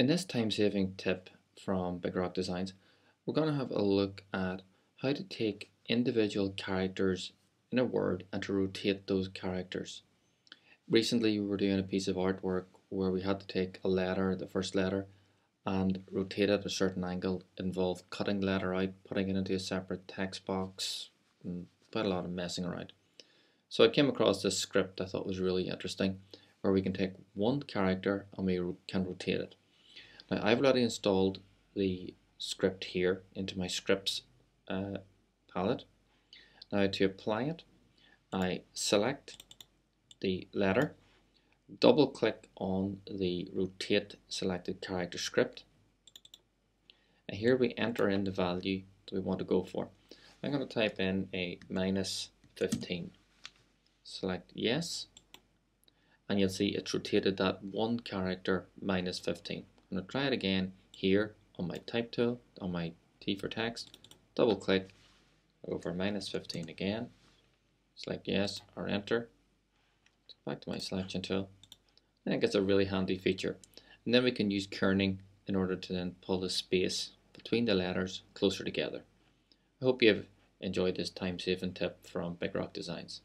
In this time-saving tip from Big Rock Designs, we're going to have a look at how to take individual characters in a word and to rotate those characters. Recently we were doing a piece of artwork where we had to take a letter, the first letter, and rotate it at a certain angle. It involved cutting the letter out, putting it into a separate text box, and quite a lot of messing around. So I came across this script I thought was really interesting where we can take one character and we can rotate it. Now I've already installed the script here into my scripts uh, palette. Now to apply it, I select the letter, double click on the rotate selected character script, and here we enter in the value that we want to go for. I'm going to type in a minus 15. Select yes, and you'll see it's rotated that one character minus 15. I'm going to try it again here on my type tool, on my T for text, double click over minus 15 again, select yes or enter, back to my selection tool. I think it's a really handy feature. And then we can use kerning in order to then pull the space between the letters closer together. I hope you've enjoyed this time saving tip from Big Rock Designs.